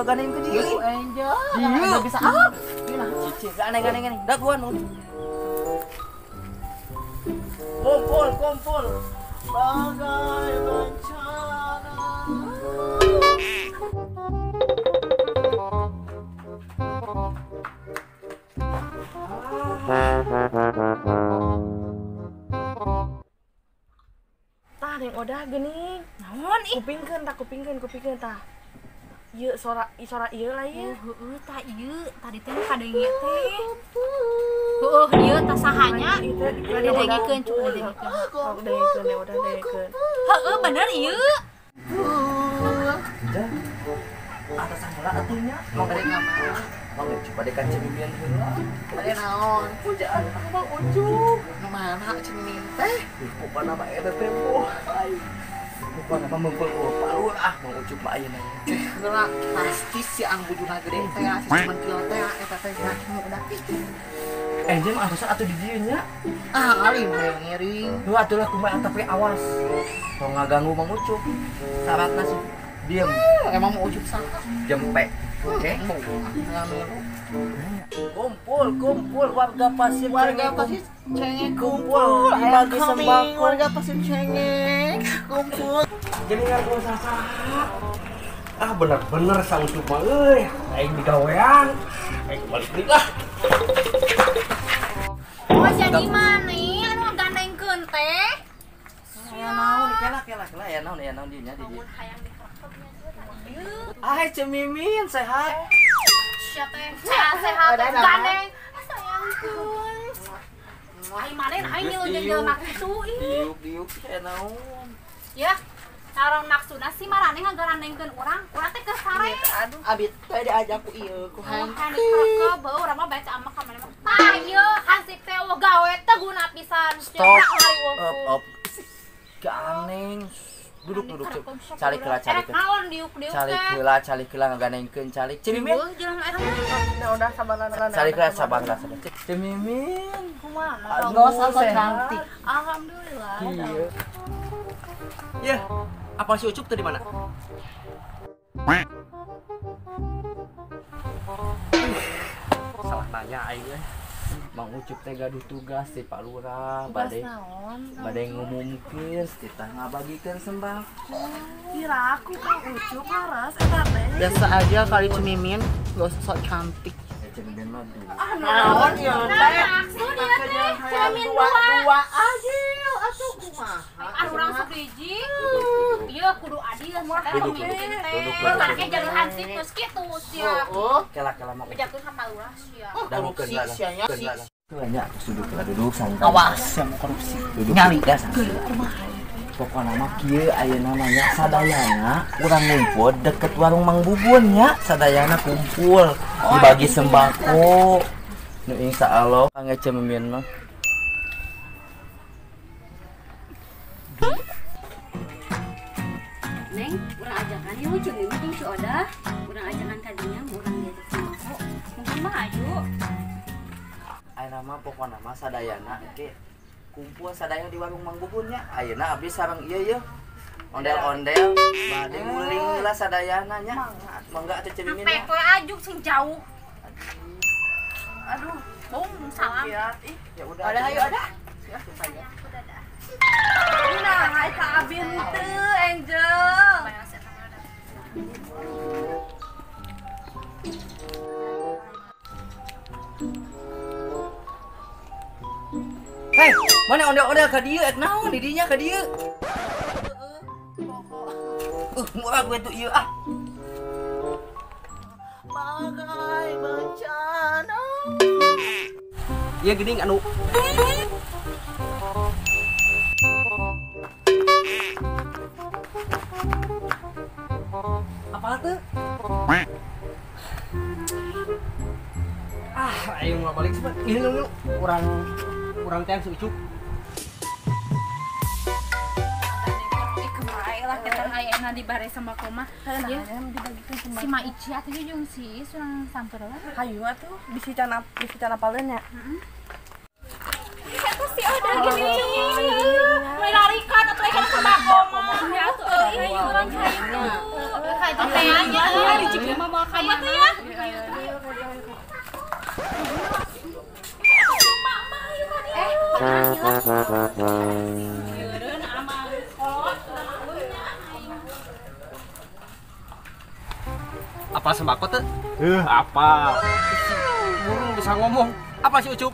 coba gandeng ke dia. Iya. Bisa ah. Cici, gandeng gandeng gandeng. Dah gua nu. Kumpul, kumpul. Bagai bencana. Tah yang udah geuning. Naon ih? Kupingkeun tah kupingkeun kupingkeun tah. Ieu suara suara ieu lah ieu. Heeh, tah ieu tadi teh kadenge teh. Heeh, ieu tah sahanya. Itu Didengikeun cukup didengikeun. Oh, dengikeun ya udah dengikeun. Heeh, bener. Dah. Atas angkala atunya. Mau gandeng apa? Mau coba dekan cemilan heula. Ada naon? Pujaan Abang Ucup. Nu mana cenah teh? Bukan nama eta tempo. Bukan nama mempelur palu ah Mang Ucup mah ayeuna. Geura pasti si ang bujuna gede teh si cuman kieu teh eta teh geura udah. Angel mah harusnya atuh di dieu nya. Ah, ali ngering. Lu atuh lah kumaha tapi awas. Tong ngaganggu Mang Ucup. Syaratna sih diem, Emang mau ucup sana? jempe. Oke. Mau nggak. Kumpul, kumpul warga pasir. Warga Cengeng, pasti cengeng Kumpul, kambing, sembako. Warga pasti cengeng kumpul. Jadi nggak gua sasaha. Ah bener-bener sang Ucup mah euy. Aing digawean. Aing balik lah. Oh, jadi mana anu gandengkeun teh? Ya naon kelak kelak kelak ya naon ya naon dieu nya di dieu. Ah cemimin sehat. Sia teh sehat-sehat teh gandeng. Sayangkeun. Ai mane ai nyeuleun jelema kitu ih. Diuk diuk ya naon. Ya, naron maksudna si marane ngagandengkeun urang, urang teh geus sare. Aduh, abit teh diajak ku ieu ku Han. kan ke beuh urang mah baca ama ka mana mah. Tah ieu hansip teh gawe teh guna pisan. Stop. hari Up up. Ganeng. Duduk duduk kela cari kela ngagandengkeun cari. Cemimin. Beuh jelema eta. Nah, udah sabar lah. Cari kela sabar lah sabar. Cek. Cemimin. Kumaha? Aduh, Enggak usah cantik. Alhamdulillah. Iya. Ya, apa si Ucup tadi mana? Salah nanya aing Mang Ucup teh gaduh tugas di Pak Lurah, bade bade ngumumkeun titah ngabagikeun sembako. Kira aku Kang Ucup laras eta teh. Biasa aja kali cemimin, gak usah sok cantik. Ya cenah mah duh. Naon ieu Nah, teh? maksud dia teh cemin Dua dua. dua aja atuh kumaha? Ah, urang sabiji. Ieu kudu Duduk, duduk, duduk. Oh, sama sia. oh sianya sih. Banyak duduk lah duduk santai. Awas yang korupsi. Duduk Nyali. Pokoknya mah kieu aya namanya sadayana. Urang ngumpul deket warung Mang Bubun nya sadayana kumpul. Dibagi sembako. Nu insya Allah kang ece mimin mah yuk jeung Mimi jeung si Oda. Urang ajakan kadinya urang diajak sembako. Mungkin mah ayo. Ayeuna mah pokokna mah sadayana ke kumpul sadaya di warung Mang Bubun nya ayeuna abdi sareng ieu yeuh ondel-ondel bade nguling lah sadayana nya mangga atuh cemimin Sampai kowe ajuk sing jauh. Aduh, Bung salam. ya udah Ada ayo ada. Nah, hai Kak Abin teu Angel. Hei, mana ondel-ondel ka dieu ek naon di dinya ka dieu Uh, murah gue tuh iya ah. Bagai bencana. Iya gini anu. Apa tuh? Ah, ayo nggak balik sih, Ini dulu kurang kurang teh kita ayana di bare sama koma. Ya, si Ma Ici atuh jeung si surang samper lah. Hayu atuh bisi cana bisi cana paleun nya. Eta si Oda gini. Mulai atuh ikan sama koma. Ya atuh euy urang hayu. Di ya. Apa sembako tuh? Eh, apa? Burung bisa ngomong. Apa sih Ucup?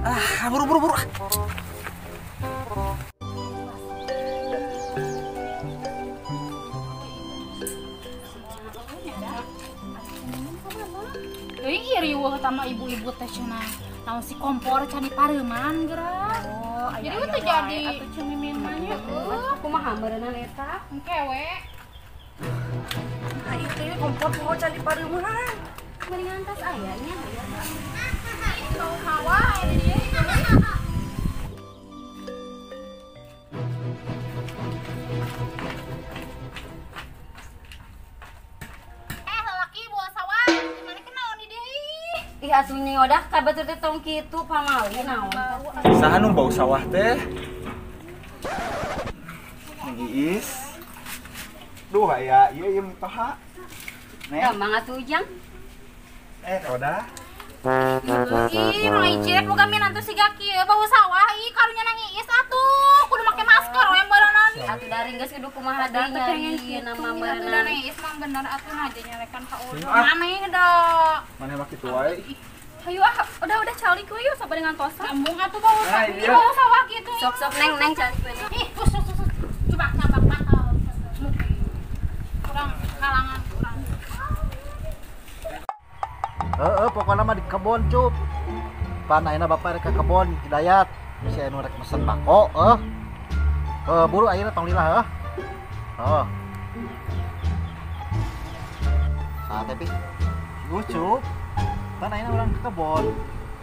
Ah, buru buru buru. Euy riweuh sama ibu-ibu teh cenah. Naon si kompor candi pareuman gerak. Oh, Jadi itu jadi cemimin mah nya. Aku mah hambarenan eta. Kewe. Nah, itu kompor mau candi pareuman. Mendingan tas ayahnya asuhnya udah kabatur teh tong kitu pamawi naon. Saha nu bau sawah teh? Neng Iis. Duh, aya ieu ieu mitaha. Gampang atuh ujang. Eh, Roda. Ih, Mang Icet boga minantu siga kieu bawa sawah. Ih, karunya nang iis atuh. Kudu make masker we berenang. Atuh dari geus kudu kumaha deui nyari nama Udah berenang. nang iis mah bener atuh aja nyelekan ka urang. Maneh dah. Mana mah kitu wae. Hayu ah, udah udah calik we yuk sama dengan tosa. Sambung atuh bawa Nah, sawah. iya. Bawa sawah gitu. Sok-sok neng neng cari Ih, sus sus sus. Coba nambah bakal. Kurang kalangan kurang. Heeh, pokoknya mah di kebon cup. Pan ayeuna bapak rek ke kebon Hidayat. Si anu rek mesen bako, eh. Eh, buru ayeuna tong lila heuh. Oh. Saat tapi lucu. Pan ayeuna urang ke kebon.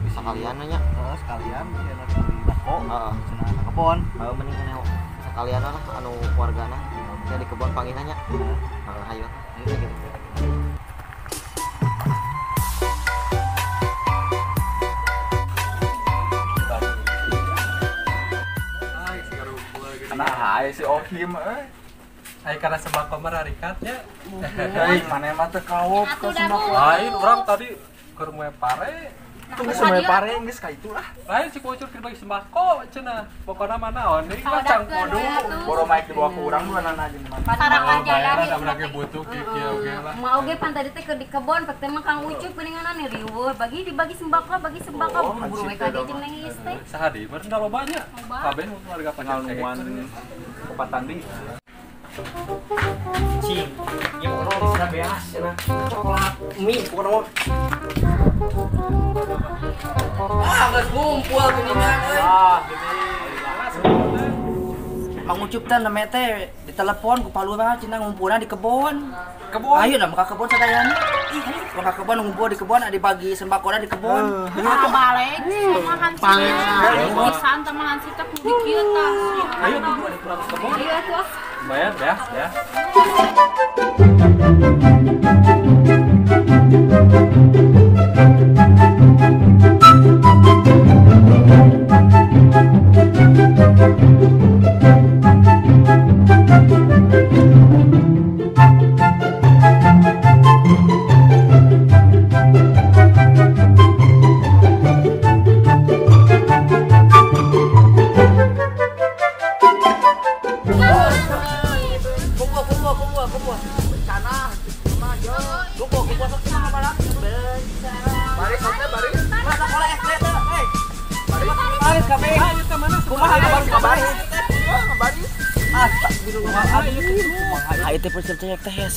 Bisa kalian nanya. Heeh, sekalian anu rek beli bako. Heeh. Cenah ke kebon. Heeh, mending kana sekalian lah anu wargana. Ya di kebun panggil nanya. Heeh, hayu. Ayo gitu. Nah, hai si Ohim euy. Ay karena sembako merarikatnya. Hei, mana mah teu kaup Atuh ke. Bu. Lain orang tadi rumah pare. Tunggu semuanya pare geus ka itu lah. Lain si kucur kita bagi sembako cenah. Pokoknya mana on ini Saudagar macang we kodo. atuh. Boro mic dibawa ke urang dua nana jeung mana. Sarapan bayar jalan. ada berapa butuh kiki oke lah. Mau oge pan tadi teh keur di kebon, pak teh mah Kang Ucup nih riweuh bagi dibagi sembako, bagi sembako Oh, buru-buru we ka teh jeung neng Iis teh. Berarti kalau banyak. Loba. Kabeh keluarga Tinggal pacar nuan opat tandi. Cing, ya mau di sana beas. Coklat, mie mah. Ah, geuningan euy. Ah, Mang Ucup teh namanya teh di telepon ku palura cenah ngumpulna di kebon. kebon. Ayo dah muka kebon sadayana. Ih, muka kebon ngumpul di kebon ada dibagi sembako di kebon. Ah, balik. Mahan sih. Pisan tamahan sih tak kieu tah. Ayo tuh di kebun. Iya tuh. Bayar ya, ya. Kumpul,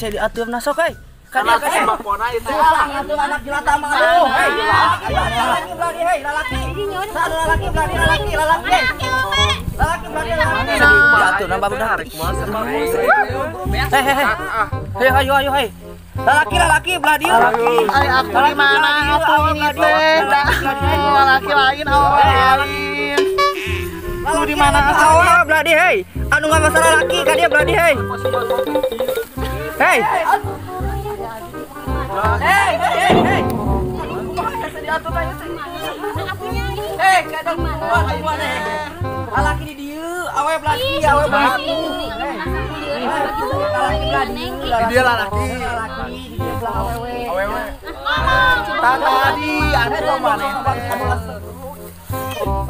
hese diatur na sok euy. Kan dia kan Sembakona itu. Aduh anak jelata mah aduh. Hei, lalaki beladi hei, lalaki. Lalaki beladi lalaki, lalaki. Lalaki beladi lalaki. Diatur nambah budak. Hei, hei, hei. Hei, ayo, ayo, hei. Lalaki, lalaki, beladi lalaki. Ay, aku di mana atuh ini teh? Laki lain awal lain. Lu di mana? Awal beladi, hei. Anu nggak masalah laki, kan dia beladi, hei. Hei. Hei, hei, hei. Hei, kadang gua ayo mana? Lalaki di dieu, awe beladi, awe beladi. Neng, dia laki Awewe. tadi ada mana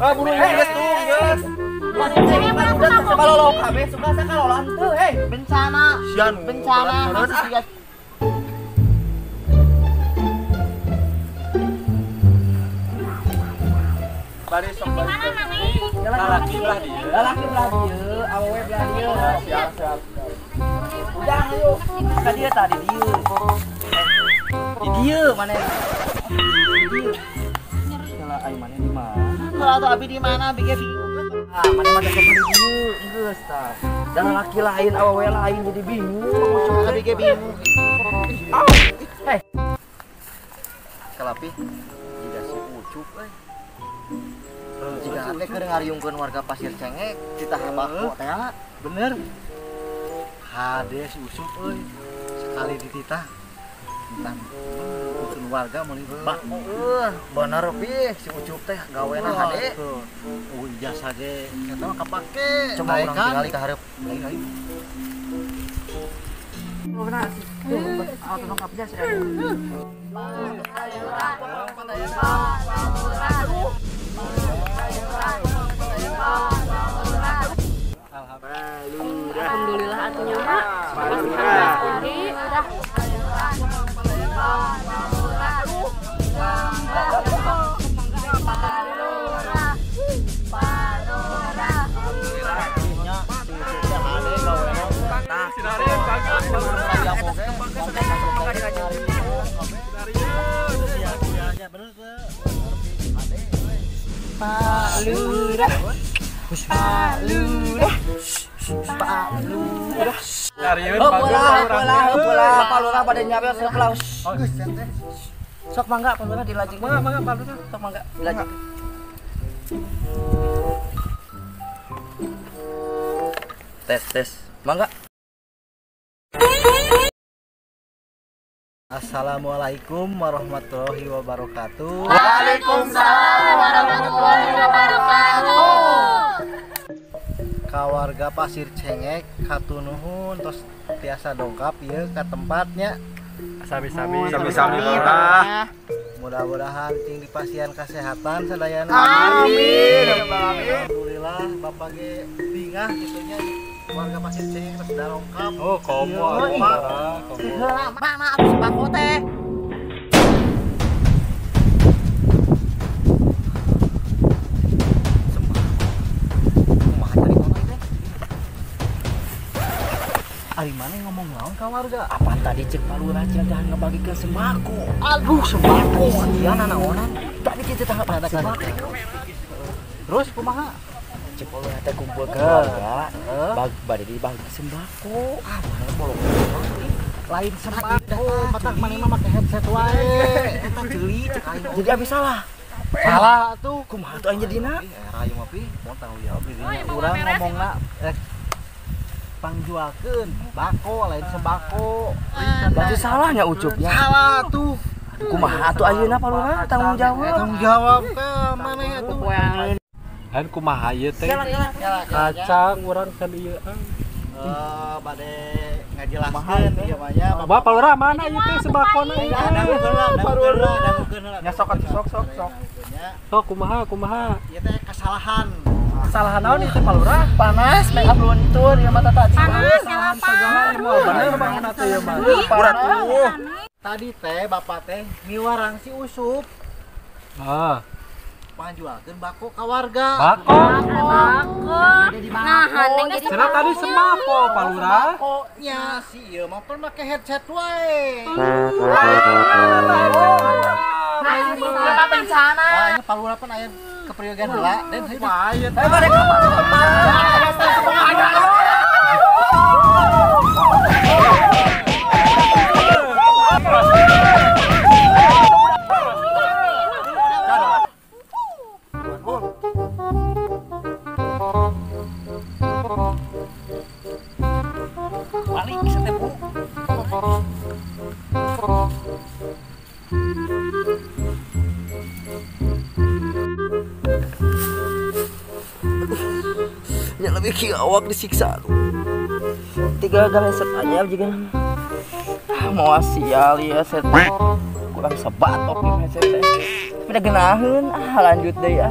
Ah, eh geus tuh, geus. Kalau lo kabeh suka sakalo lantu, hei. bencana sian bencana masih dia Bari sok bari. mana Neng? Lalaki belah dia. Lalaki belah dieu, awewe belah dieu. Siap, siap. Udah ayo. Ka dia tadi dieu. Di dieu mana? Di dieu. Salah ai mana di mana? kalau tuh abi di mana bikin Ah, mana mana geus tah. Dan laki lain, awewe lain jadi bingung. abi ge bingung. Hei, kalapi jika si ucup euy jika teh keur ngariungkeun warga pasir cengek kita habako teh bener. Hade si ucup euy sekali dititah. Tentang warga eueuh bener pi. Si ucup teh gawena hade. oh jasa ge eta mah kapake coba urang tinggali ka hareup. Alhamdulillah. Atunya mak. Masih hari. udah. Sinarian bagus. Sinarian Oh, bagus. bola, orang bola, dia. bola, palura pada nyabe sok laus. Sok mangga, palura dilajik. Mangga, mangga, palura. Sok mangga, dilajik. Tes, tes. Mangga. Assalamualaikum warahmatullahi wabarakatuh. Waalaikumsalam warahmatullahi wabarakatuh Kawarga pasir cengek katunuhun terus tiasa dongkap ya ke tempatnya Sami-sami. Sami-sami murah. mudah-mudahan ting di pasien kesehatan sedayana Amin. Alhamdulillah bapak ge bingah gitunya warga pasir cengek terus dongkap Oh, komo. Komo. Mana atuh sembako teh Ari mana yang ngomong naon ka warga? Apa tadi cek palura jangan ngebagikan sembako. Aduh sembako. Iya, nana orang. Tadi kita tangkap ada sembako. Terus kumaha? Cek palura teh kumpul ke keluarga. Bag, bade dibagi sembako. Ah, mana bolong. Lain sembako, matak mana mah make headset wae. Eta geli cek. Jadi abis salah. Salah tuh. Kumaha tuh aing jadina? Eh, rayu mah pi, mau tahu ya dirinya. Urang ngomongna eh pangjualkeun bako lain sembako. Berarti salahnya ucupnya. Salah tuh. Kumaha tuh ayeuna palura tanggung jawab. Tanggung jawab ke mana atuh? Kan kumaha ieu teh? Kacang urang kan ieu. Eh, bade ngajelaskeun ieu mah nya. Bapak palura mana ieu teh sembakona? Dangukeun lah, dangukeun lah, dangukeun lah. Ya sok atuh, sok sok sok. Nya, Sok kumaha kumaha. ieu teh kesalahan. Kesalahan naon ieu teh palura? Panas, make up luntur, ya mata tak Panas, kenapa? Bener banget atuh ieu mah. Tuh. Tadi teh bapak teh miwarang si Usup Ah, panjualkeun bako ka warga. bako. Nah, neng geus Cenah tadi sembako palura. Nya si ieu mah pun make headset wae. Apa bencana Ah, ini palura pun aya keperiogan heula Lebih kiawak disiksa tuh. tiga galeset aja juga ah, mau sial ya set. Kurang sebat topi headset udah genahin ah lanjut deh ya